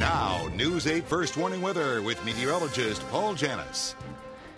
Now, News 8 First Warning Weather with meteorologist Paul Janus.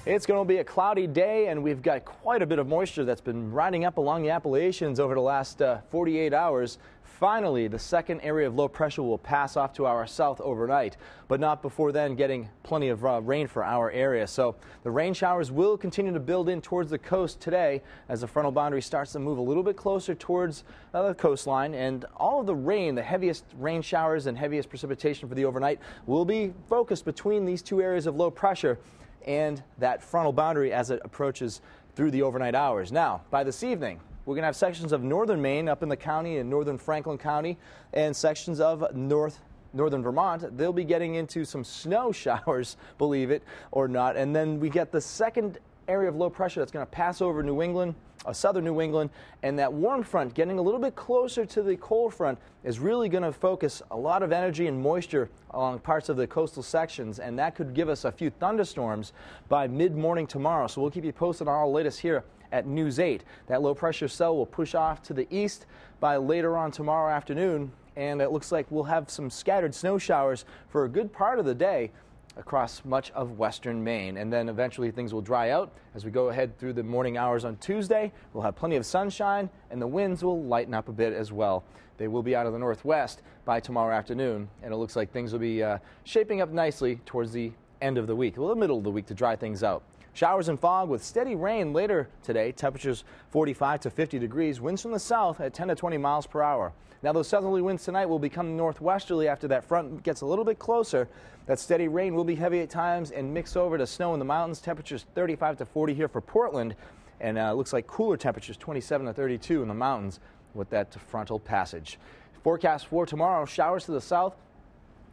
It's going to be a cloudy day, and we've got quite a bit of moisture that's been riding up along the Appalachians over the last uh, 48 hours. Finally, the second area of low pressure will pass off to our south overnight, but not before then getting plenty of uh, rain for our area. So the rain showers will continue to build in towards the coast today as the frontal boundary starts to move a little bit closer towards uh, the coastline. And all of the rain, the heaviest rain showers and heaviest precipitation for the overnight, will be focused between these two areas of low pressure and that frontal boundary as it approaches through the overnight hours. Now, by this evening, we're going to have sections of northern Maine up in the county and northern Franklin County and sections of north northern Vermont, they'll be getting into some snow showers, believe it or not. And then we get the second area of low pressure that's going to pass over New England, uh, southern New England, and that warm front getting a little bit closer to the cold front is really going to focus a lot of energy and moisture along parts of the coastal sections, and that could give us a few thunderstorms by mid morning tomorrow. So we'll keep you posted on all latest here at News 8. That low pressure cell will push off to the east by later on tomorrow afternoon, and it looks like we'll have some scattered snow showers for a good part of the day across much of western Maine. And then eventually things will dry out as we go ahead through the morning hours on Tuesday. We'll have plenty of sunshine and the winds will lighten up a bit as well. They will be out of the northwest by tomorrow afternoon, and it looks like things will be uh, shaping up nicely towards the end of the week, well, the middle of the week to dry things out. Showers and fog with steady rain later today. Temperatures 45 to 50 degrees. Winds from the south at 10 to 20 miles per hour. Now, those southerly winds tonight will become northwesterly after that front gets a little bit closer. That steady rain will be heavy at times and mix over to snow in the mountains. Temperatures 35 to 40 here for Portland. And uh, looks like cooler temperatures 27 to 32 in the mountains with that frontal passage. Forecast for tomorrow showers to the south,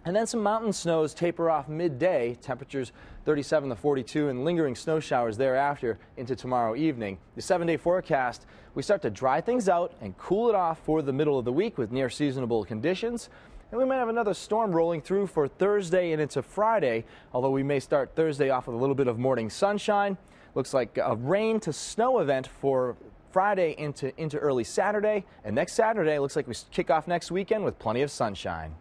and then some mountain snows taper off midday, temperatures 37 to 42, and lingering snow showers thereafter into tomorrow evening. The seven day forecast, we start to dry things out and cool it off for the middle of the week with near seasonable conditions. And we might have another storm rolling through for Thursday and into Friday, although we may start Thursday off with a little bit of morning sunshine. Looks like a rain to snow event for Friday into, into early Saturday. And next Saturday, looks like we kick off next weekend with plenty of sunshine.